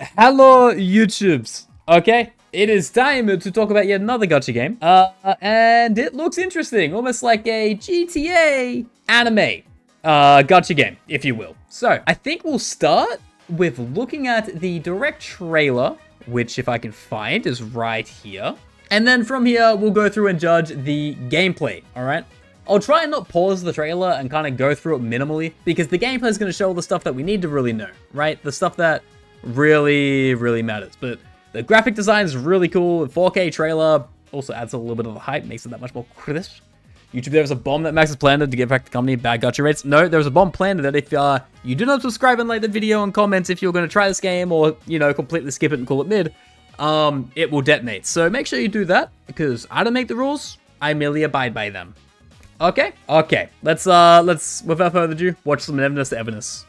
Hello, YouTubes. Okay, it is time to talk about yet another gacha game. Uh, and it looks interesting, almost like a GTA anime uh, gacha game, if you will. So, I think we'll start with looking at the direct trailer, which if I can find is right here. And then from here, we'll go through and judge the gameplay, all right? I'll try and not pause the trailer and kind of go through it minimally because the gameplay is going to show all the stuff that we need to really know, right? The stuff that really, really matters. But the graphic design is really cool. The 4K trailer also adds a little bit of the hype, makes it that much more crisp. YouTube, there was a bomb that Max has planted to give back the company bad gacha rates. No, there was a bomb planted that if uh, you do not subscribe and like the video and comment if you're going to try this game or, you know, completely skip it and call it mid, um, it will detonate. So make sure you do that because I don't make the rules. I merely abide by them. Okay, okay. Let's, uh, let's, without further ado, watch some Neverness to Everness.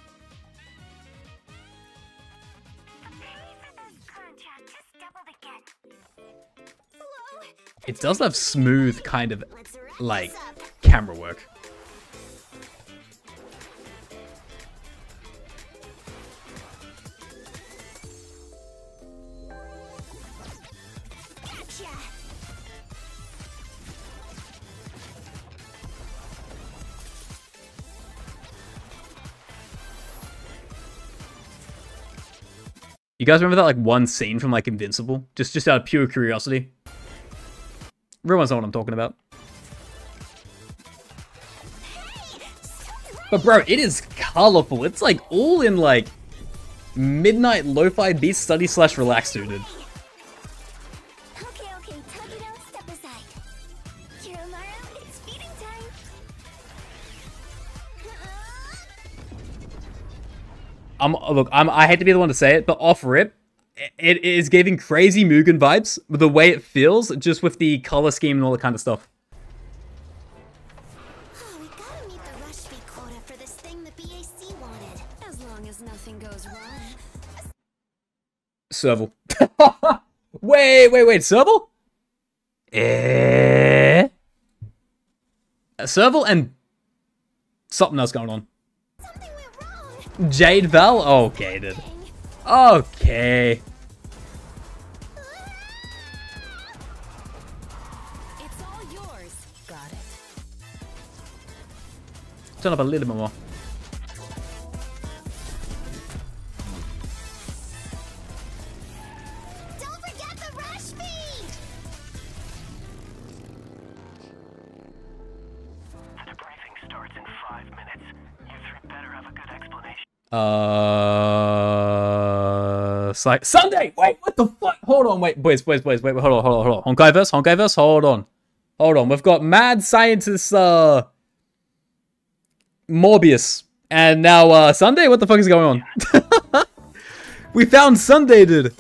It does have smooth kind of, like, camera work. You guys remember that like one scene from like Invincible? Just just out of pure curiosity. Everyone's know what I'm talking about. But bro, it is colorful. It's like all in like midnight lo-fi beat study slash relax dude. Okay, okay, Tagiro, step aside. Kiromaru, it's feeding time. I'm look, I'm I hate to be the one to say it, but off rip, it is giving crazy Mugen vibes the way it feels, just with the color scheme and all that kind of stuff. Oh, we gotta meet the rush fee quota for this thing the BAC wanted. As long as nothing goes wrong. Serval. wait, wait, wait, Serval? Eh? Serval and something else going on. Something went wrong. Jade Val? Okay, dude. Okay. It's all yours. Got it. Turn up a little bit more. Sy- Sunday. Wait, what the fuck? Hold on, wait, boys, boys, boys, wait, wait, hold on, hold on, hold on. Honkaiverse, Honkaiverse, hold on, hold on. We've got mad scientist, uh, Morbius, and now uh, Sunday. What the fuck is going on? we found Sunday, dude.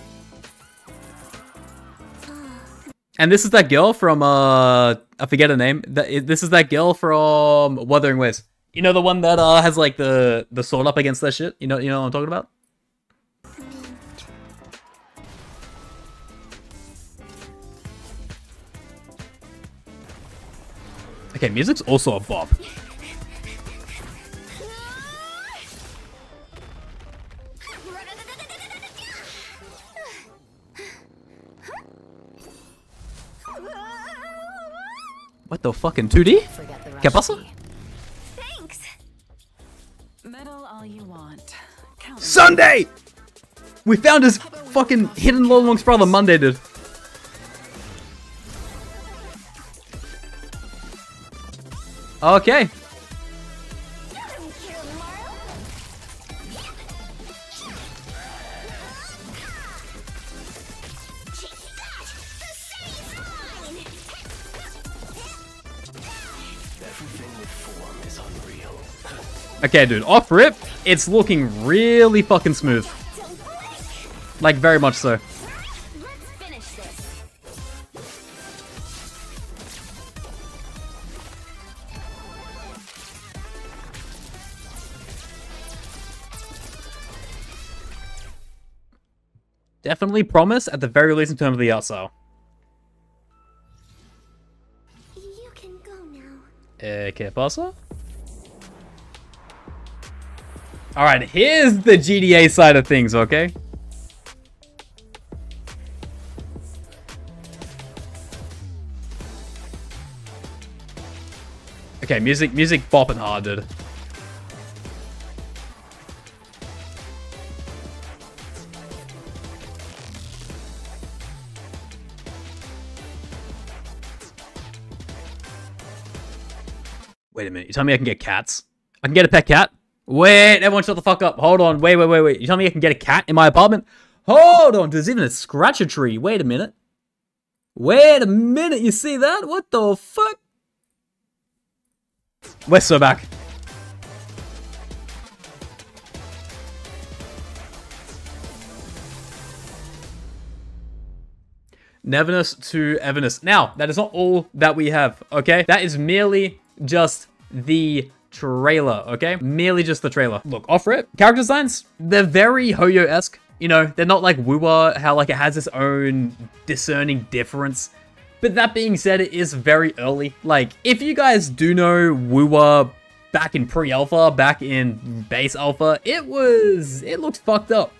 And this is that girl from uh, I forget her name. This is that girl from Wuthering Waves. You know the one that uh has like the the sword up against that shit. You know you know what I'm talking about. Okay, music's also a bop. What the fucking 2D? Forget the rush ¿Qué pasa? Thanks. Meddle all you want. Count Sunday! We found his fucking hidden long lost brother Monday, dude. Unreal. Okay, dude. Off rip, it's looking really fucking smooth. Like, very much so. definitely promise, at the very least in terms of the outsell. You can go now. Alright, here's the GTA side of things, okay? Okay, music, music bopping hard, dude. Wait a minute, you tell me I can get cats? I can get a pet cat? Wait, everyone shut the fuck up. Hold on, wait, wait, wait, wait. You tell me I can get a cat in my apartment? Hold on, there's even a scratcher tree. Wait a minute. Wait a minute, you see that? What the fuck? We're so back. Neverness to Everness. Now, that is not all that we have, okay? That is merely just the trailer, okay? Merely just the trailer. Look, off it. Character designs, they're very Hoyo-esque. You know, they're not like Wuwa, how like it has its own discerning difference. But that being said, it is very early. Like, if you guys do know Wuwa back in pre-alpha, back in base alpha, it was, it looked fucked up.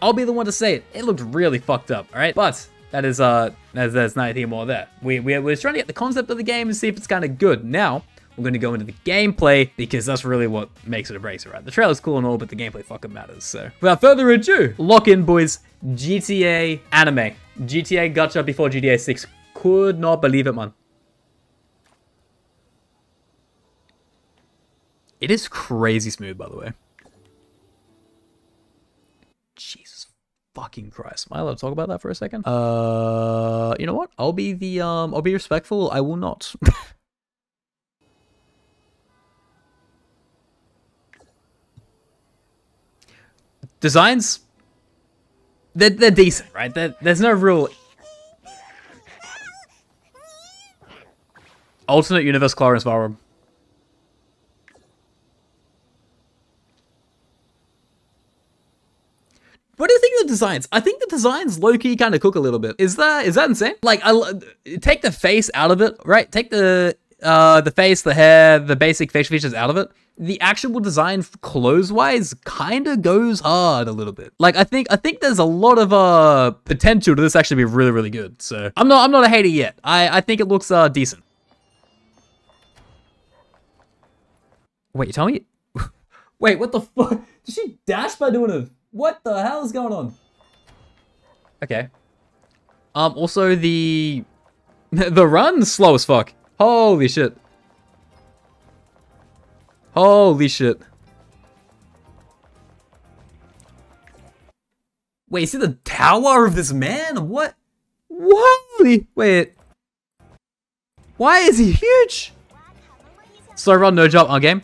I'll be the one to say it. It looked really fucked up, alright? But that is, uh, there's, there's nothing more there. We, we, we're trying to get the concept of the game and see if it's kind of good. Now, we're going to go into the gameplay because that's really what makes it or breaks it, right? The trailer's cool and all, but the gameplay fucking matters. So, without further ado, lock in, boys. GTA anime. GTA gacha before GTA 6. Could not believe it, man. It is crazy smooth, by the way. Fucking Christ. Am I allowed to talk about that for a second? Uh, you know what? I'll be the, um, I'll be respectful. I will not. Designs, they're, they're decent, right? They're, there's no real alternate universe Clarence Varro. What do you think of the designs? I think the designs low-key kind of cook a little bit. Is that is that insane? Like, I take the face out of it, right? Take the uh the face, the hair, the basic facial features out of it. The actual design, clothes-wise, kind of goes hard a little bit. Like, I think I think there's a lot of uh potential to this actually be really really good. So I'm not I'm not a hater yet. I I think it looks uh decent. Wait, you tell me? Wait, what the fuck? Did she dash by doing a... What the hell is going on? Okay. Um, also the... The run's slow as fuck. Holy shit. Holy shit. Wait, is it the tower of this man? What? Holy... Wait. Why is he huge? Slow run, no jump on game.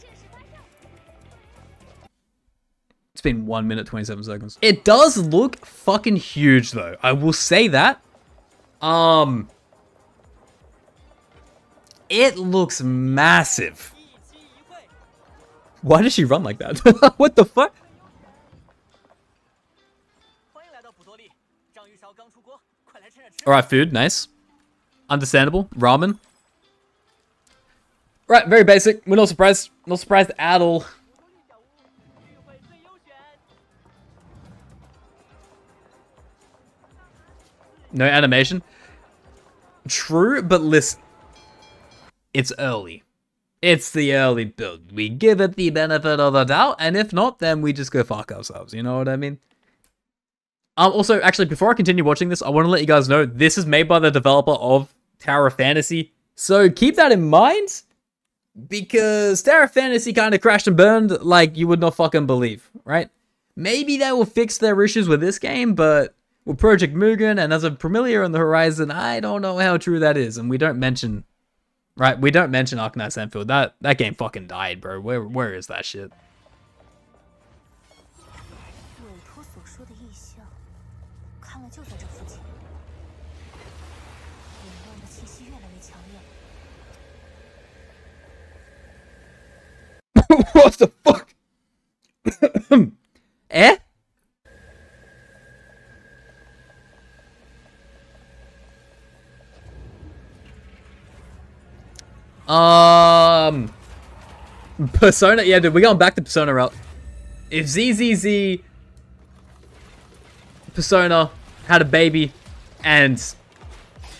been 1 minute 27 seconds. It does look fucking huge though. I will say that. Um It looks massive. Why does she run like that? what the fuck? Alright, food, nice. Understandable. Ramen. Right, very basic. We're not surprised. Not surprised at all. No animation. True, but listen. It's early. It's the early build. We give it the benefit of the doubt, and if not, then we just go fuck ourselves. You know what I mean? Um, also, actually, before I continue watching this, I want to let you guys know this is made by the developer of Tower of Fantasy. So keep that in mind, because Tower of Fantasy kind of crashed and burned like you would not fucking believe, right? Maybe they will fix their issues with this game, but well, Project Mugen and as a familiar on the horizon, I don't know how true that is, and we don't mention Right, we don't mention Arknights Endfield. That that game fucking died, bro. Where where is that shit? what the fuck? Um, Persona. Yeah, dude, we're going back to Persona route. If ZZZ Persona had a baby and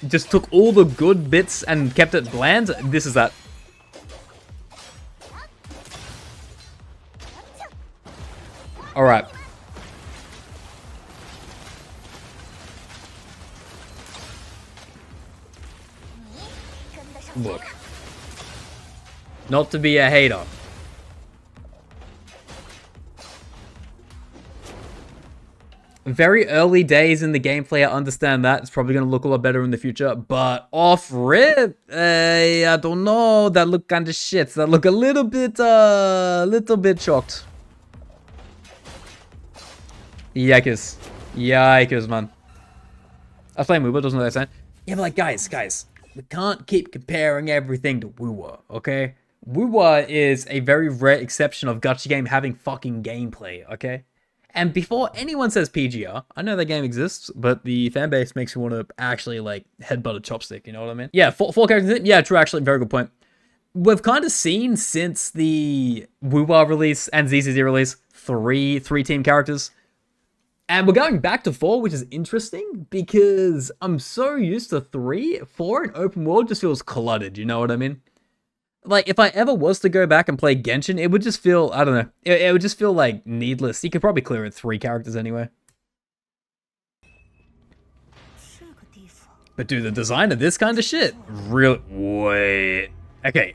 just took all the good bits and kept it bland, this is that. Alright. Not to be a hater. Very early days in the gameplay, I understand that. It's probably going to look a lot better in the future. But off rip, eh, I don't know. That look kind of shit. That look a little bit, uh, little bit shocked. Yikes. Yikes, man. I playing Wuwa, doesn't know I'm saying. Yeah, but like, guys, guys, we can't keep comparing everything to Wuwa, okay? Wuwa is a very rare exception of gacha game having fucking gameplay, okay? And before anyone says PGR, I know that game exists, but the fan base makes me want to actually like headbutt a chopstick. You know what I mean? Yeah, four, four characters. Yeah, true. Actually, very good point. We've kind of seen since the Wuwa release and ZZZ release three three team characters, and we're going back to four, which is interesting because I'm so used to three. Four in open world just feels cluttered. You know what I mean? Like if I ever was to go back and play Genshin, it would just feel I don't know. It, it would just feel like needless. You could probably clear it three characters anyway. But dude, the design of this kind of shit, really wait. Okay.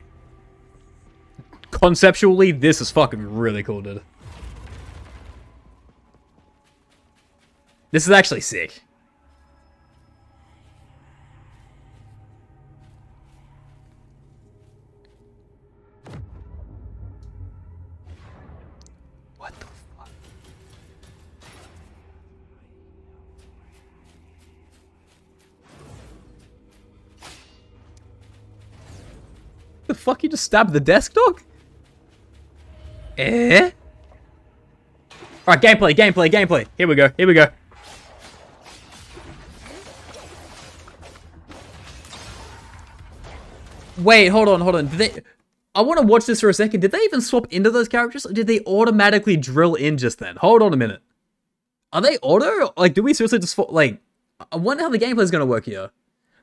Conceptually, this is fucking really cool, dude. This is actually sick. The fuck? You just stabbed the desk dog? Eh? Alright, gameplay, gameplay, gameplay. Here we go, here we go. Wait, hold on, hold on. Did they... I want to watch this for a second. Did they even swap into those characters? Or did they automatically drill in just then? Hold on a minute. Are they auto? Like, do we seriously just... Like, I wonder how the gameplay is going to work here.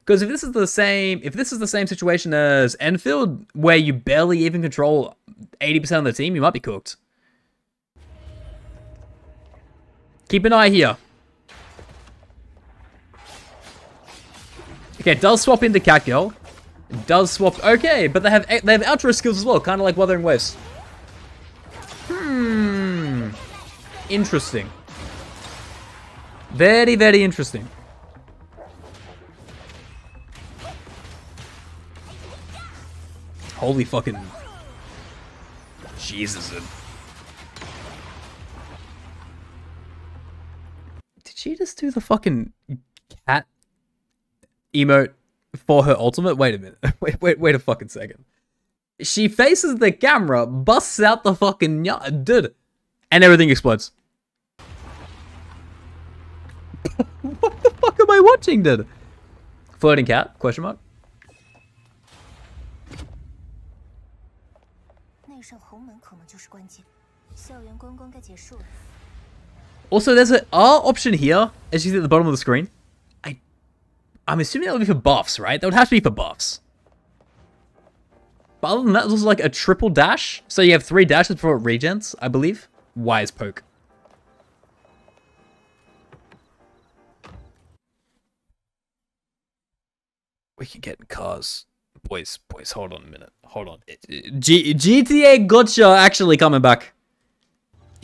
Because if this is the same... If this is the same situation as Endfield, where you barely even control 80% of the team, you might be cooked. Keep an eye here. Okay, does swap into Catgirl. Does swap. Okay, but they have they have outro skills as well, kind of like Wuthering Waves. Hmm. Interesting. Very, very interesting. Holy fucking. Jesus. Did she just do the fucking cat emote for her ultimate? Wait a minute. Wait, wait, wait a fucking second. She faces the camera, busts out the fucking dude, and everything explodes. what the fuck am I watching, dude? Floating cat? Question mark. Also, there's an R option here, as you see at the bottom of the screen. I, I'm assuming that would be for buffs, right? That would have to be for buffs. But other than that, there's like a triple dash. So you have three dashes for regens, I believe. Wise poke. We can get cars. Boys, boys, hold on a minute. Hold on. G GTA Gacha actually coming back.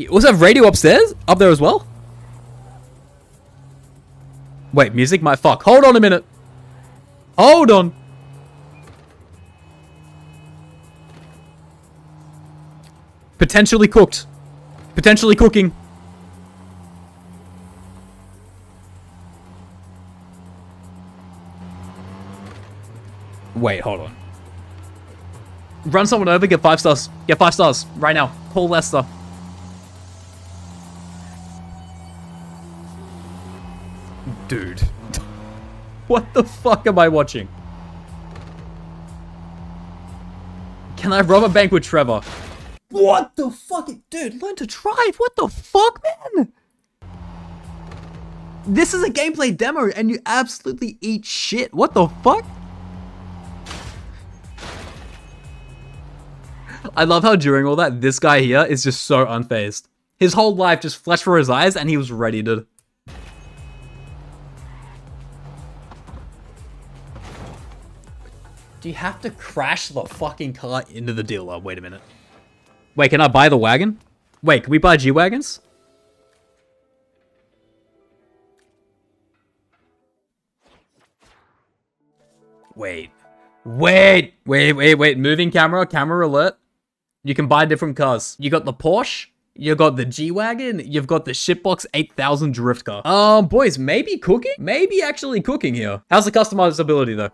Also have radio upstairs? Up there as well? Wait, music might fuck. Hold on a minute. Hold on. Potentially cooked. Potentially cooking. Wait, hold on. Run someone over, get five stars. Get five stars right now. Call Lester. Dude. What the fuck am I watching? Can I rob a bank with Trevor? What the fuck? Dude, learn to drive. What the fuck, man? This is a gameplay demo and you absolutely eat shit. What the fuck? I love how during all that, this guy here is just so unfazed. His whole life just flashed for his eyes and he was ready to. Do you have to crash the fucking car into the dealer? Wait a minute. Wait, can I buy the wagon? Wait, can we buy G-Wagons? Wait. Wait! Wait, wait, wait. Moving camera, camera alert. You can buy different cars. You got the Porsche, you got the G-Wagon, you've got the Shipbox 8000 drift car. Um, boys, maybe cooking? Maybe actually cooking here. How's the customizability though?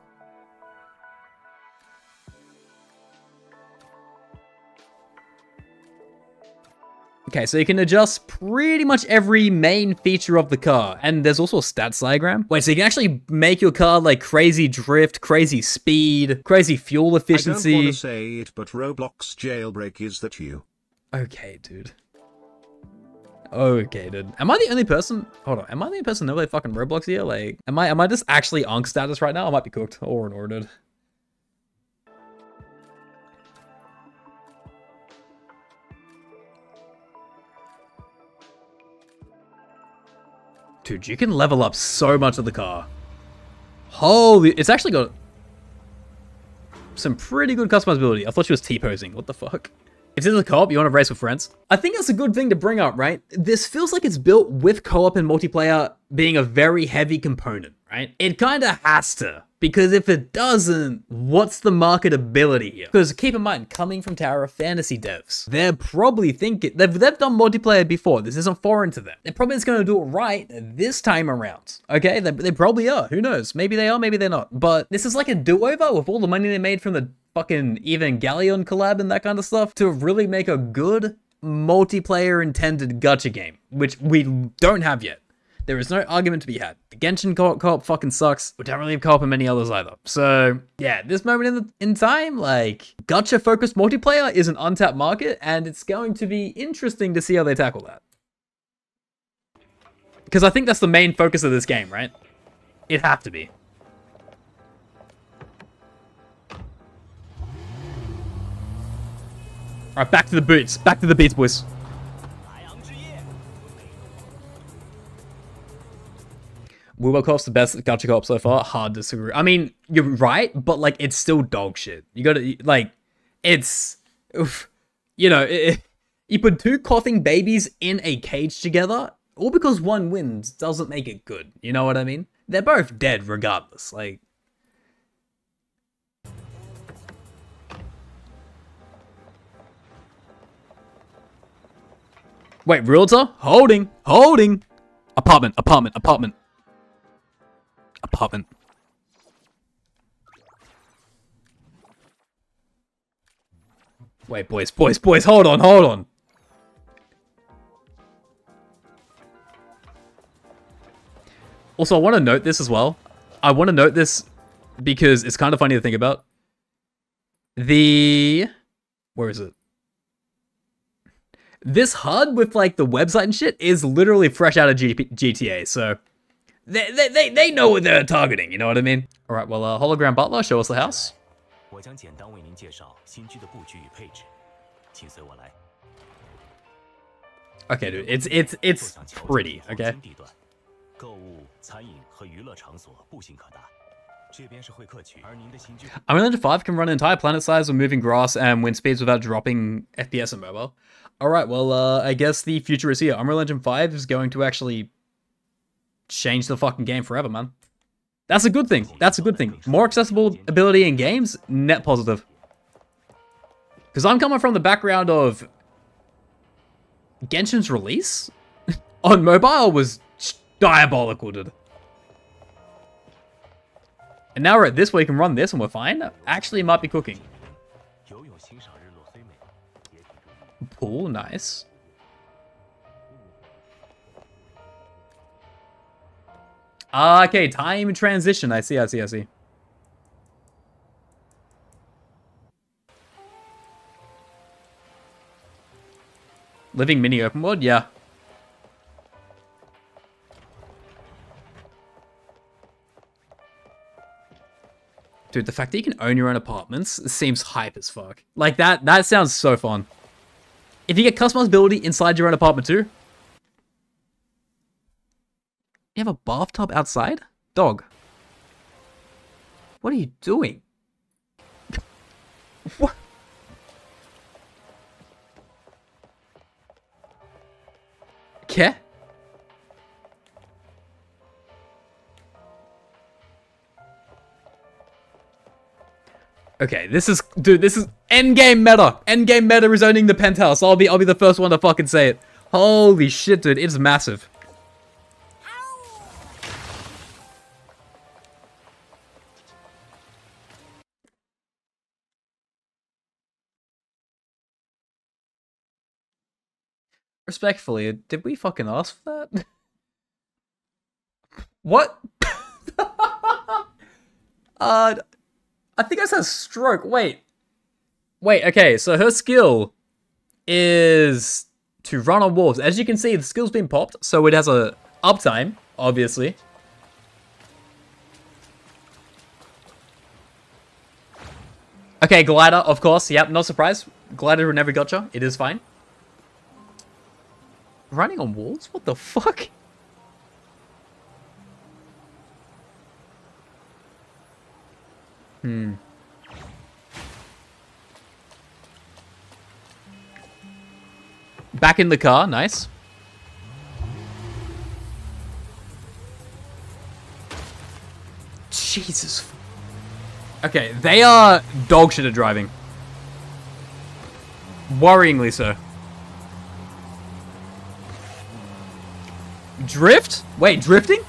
Okay, so you can adjust pretty much every main feature of the car. And there's also a stats diagram. Wait, so you can actually make your car like crazy drift, crazy speed, crazy fuel efficiency. I don't want to say it, but Roblox jailbreak is that you. Okay, dude. Okay, dude. Am I the only person? Hold on. Am I the only person that play fucking Roblox here? Like, am I am I just actually on status right now? I might be cooked or an ordered. Dude, you can level up so much of the car. Holy, it's actually got some pretty good customizability. I thought she was T-posing. What the fuck? If this is a co-op, you want to race with friends? I think that's a good thing to bring up, right? This feels like it's built with co-op and multiplayer being a very heavy component, right? It kind of has to. Because if it doesn't, what's the marketability here? Because keep in mind, coming from Tower of Fantasy devs, they're probably thinking, they've, they've done multiplayer before, this isn't foreign to them. They're probably just going to do it right this time around, okay? They, they probably are, who knows? Maybe they are, maybe they're not. But this is like a do-over with all the money they made from the fucking Evangelion collab and that kind of stuff to really make a good multiplayer intended gacha game, which we don't have yet. There is no argument to be had. The Genshin co- co-op fucking sucks. We don't really have co-op in many others either. So yeah, this moment in the, in time, like gacha focused multiplayer is an untapped market, and it's going to be interesting to see how they tackle that. Because I think that's the main focus of this game, right? It have to be. All right, back to the boots. Back to the beats, boys. Wuwa Co-op's the best gacha co-op so far. Hard to disagree. I mean, you're right, but like it's still dog shit. You gotta like, it's, oof, you know, it, you put two coughing babies in a cage together, all because one wins doesn't make it good. You know what I mean? They're both dead regardless. Like, wait, realtor holding, holding, apartment, apartment, apartment apartment. Wait, boys, boys, boys, hold on, hold on. Also, I want to note this as well. I want to note this because it's kind of funny to think about. The... Where is it? This HUD with, like, the website and shit is literally fresh out of GP GTA, so... They, they, they, know what they're targeting, you know what I mean? All right, well, uh, hologram butler, show us the house. Okay, dude, it's it's it's pretty, okay? Unreal Engine 5 can run entire planet size with moving grass and wind speeds without dropping FPS and mobile. Alright, well, uh, I guess the future is here. Unreal Engine 5 is going to actually change the fucking game forever, man. That's a good thing. That's a good thing. More accessible ability in games, net positive. Because I'm coming from the background of Genshin's release on mobile was diabolical, dude. And now we're at this where you can run this and we're fine. Actually, might be cooking. Pool, nice. Ah, okay, time transition. I see, I see, I see. Living mini open world? Yeah. Dude, the fact that you can own your own apartments seems hype as fuck. Like that that sounds so fun. If you get customizability inside your own apartment too. Have a bathtub outside? Dog. What are you doing? what? Okay. Okay, this is dude, this is endgame meta. Endgame meta is owning the penthouse. I'll be I'll be the first one to fucking say it. Holy shit, dude, it's massive. Respectfully, did we fucking ask for that? what? uh, I think I said stroke. Wait. Wait, okay, so her skill is to run on walls. As you can see, the skill's been popped, so it has a uptime, obviously. Okay, glider, of course. Yep, no surprise. Glider never gotcha. It is fine. Running on walls? What the fuck? Hmm. Back in the car, nice. Jesus. Okay, they are dog shit at driving. Worryingly so. Drift? Wait, drifting?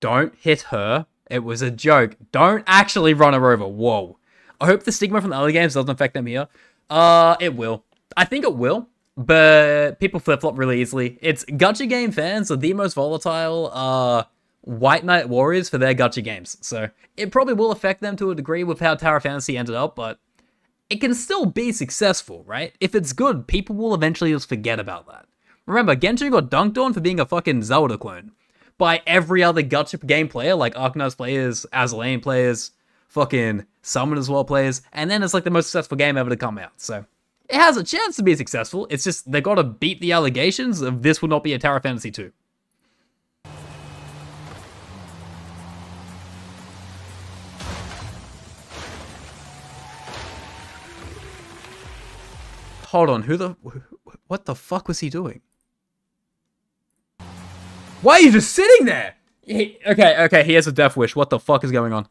Don't hit her. It was a joke. Don't actually run her over. Whoa. I hope the stigma from the other games doesn't affect them here. Uh, it will. I think it will, but people flip-flop really easily. It's gacha game fans are the most volatile, uh, White Knight Warriors for their gacha games. So it probably will affect them to a degree with how Tower Fantasy ended up, but it can still be successful, right? If it's good, people will eventually just forget about that. Remember, Genshin got dunked on for being a fucking Zelda clone by every other gacha game player, like Arknights players, Azur Lane players, fucking Summoners War players, and then it's like the most successful game ever to come out. So it has a chance to be successful. It's just they got to beat the allegations of this will not be a Tower Fantasy 2. Hold on, who the what the fuck was he doing? Why are you just sitting there? He, okay, okay, he has a death wish. What the fuck is going on?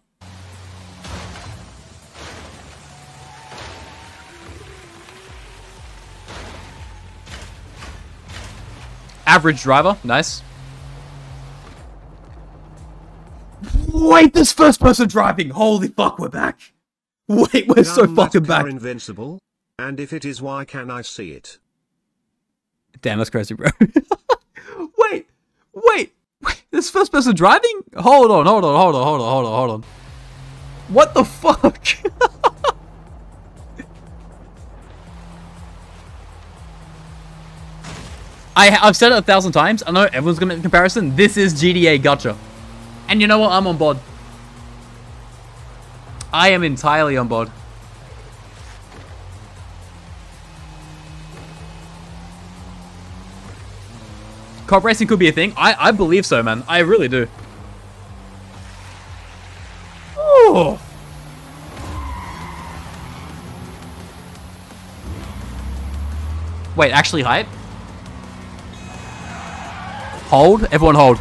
Average driver, nice. Wait, this first person driving. Holy fuck, we're back. Wait, we're so fucking car back. invincible? And if it is, why can I see it? Damn, that's crazy, bro. wait, wait, wait, this first person driving? Hold on, hold on, hold on, hold on, hold on, hold on. What the fuck? I, I've said it a thousand times. I know everyone's gonna make the comparison. This is GTA Gacha. And you know what? I'm on board. I am entirely on board. Cop racing could be a thing. I, I believe so, man. I really do. Oh. Wait, actually hype? Hold. Everyone hold.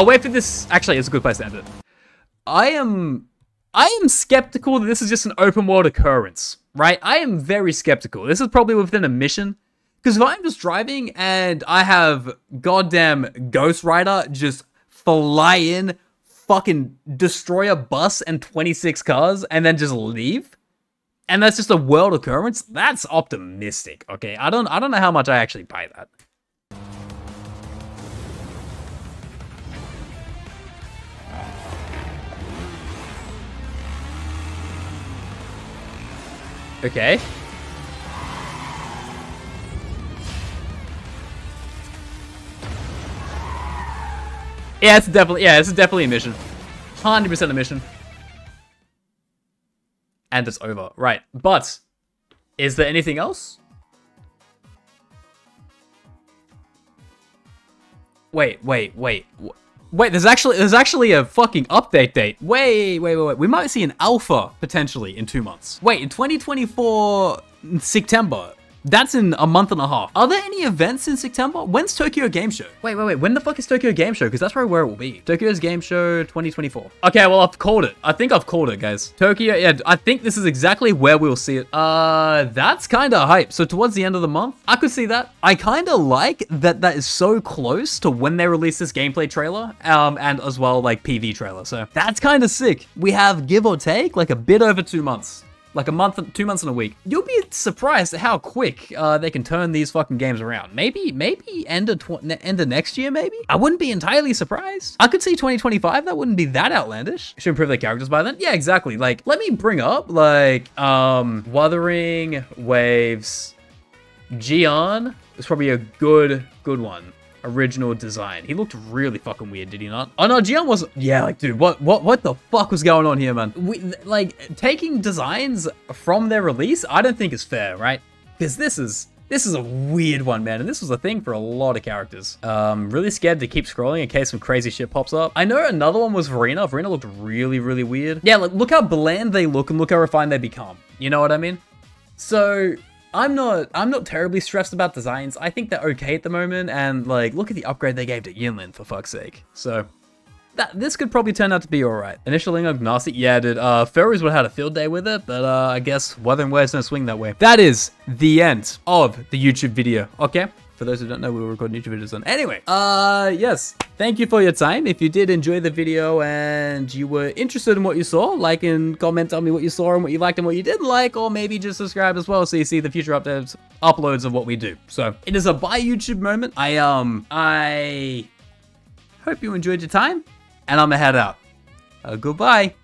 I'll wait for this. Actually, it's a good place to end it. I am, I am skeptical that this is just an open world occurrence, right? I am very skeptical. This is probably within a mission. Because if I'm just driving and I have goddamn Ghost Rider just fly in, fucking destroy a bus and 26 cars, and then just leave, and that's just a world occurrence, that's optimistic. Okay, I don't, I don't know how much I actually buy that. Okay. Yeah, it's definitely yeah, it's definitely a mission. 100% a mission. And it's over. Right. But is there anything else? Wait, wait, wait. Wait, there's actually there's actually a fucking update date. Wait, wait, wait, wait. We might see an alpha potentially in 2 months. Wait, in 2024 September. That's in a month and a half. Are there any events in September? When's Tokyo Game Show? Wait, wait, wait. When the fuck is Tokyo Game Show? Because that's probably where it will be. Tokyo's Game Show 2024. Okay, well, I've called it. I think I've called it, guys. Tokyo, yeah, I think this is exactly where we'll see it. Uh, that's kind of hype. So towards the end of the month, I could see that. I kind of like that that is so close to when they release this gameplay trailer, um, and as well, like, PV trailer. So that's kind of sick. We have, give or take, like a bit over two months like a month, two months and a week. You'll be surprised at how quick uh, they can turn these fucking games around. Maybe, maybe end of end of next year. Maybe I wouldn't be entirely surprised. I could see 2025. That wouldn't be that outlandish. Should improve their characters by then. Yeah, exactly. Like, let me bring up like um, Wuthering Waves. Jiyan is probably a good, good one original design. He looked really fucking weird, did he not? Oh no, Jiyan was yeah, like dude, what what what the fuck was going on here, man? We like taking designs from their release, I don't think is fair, right? Because this is this is a weird one, man, and this was a thing for a lot of characters. Um, really scared to keep scrolling in case some crazy shit pops up. I know another one was Verina. Verina looked really, really weird. Yeah, like look how bland they look and look how refined they become. You know what I mean? So I'm not I'm not terribly stressed about designs. I think they're okay at the moment, and like look at the upgrade they gave to Yinlin for fuck's sake. So that this could probably turn out to be alright. Initially agnostic, yeah, dude. Uh Furries would have had a field day with it, but uh I guess Wuthering Waves don't swing that way. That is the end of the YouTube video, okay? For those who don't know, we were recording YouTube videos on. Anyway, uh, yes. Thank you for your time. If you did enjoy the video and you were interested in what you saw, like and comment, tell me what you saw and what you liked and what you didn't like, or maybe just subscribe as well so you see the future updates, uploads of what we do. So it is a buy YouTube moment. I um, I hope you enjoyed your time, and I'm gonna head out. Uh, goodbye.